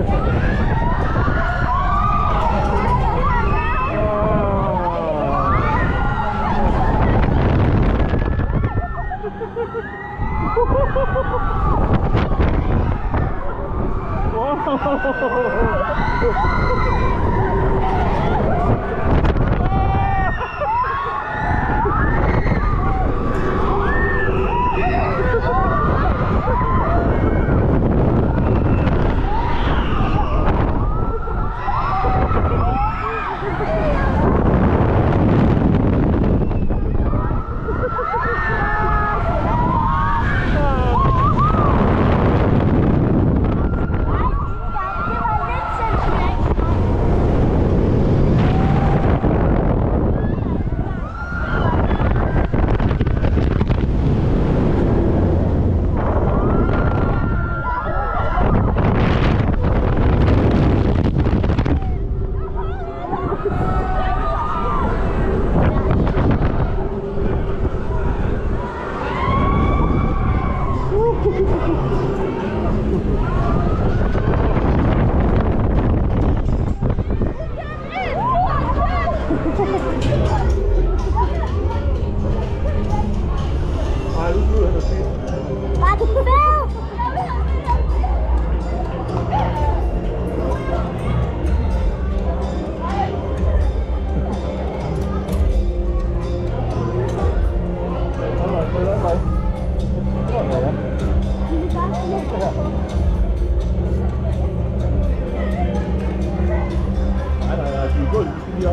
Ej, oh. Vai, Bruno, assim. Vai, Bruno. Voilà, c'est une goal, tu peux dire.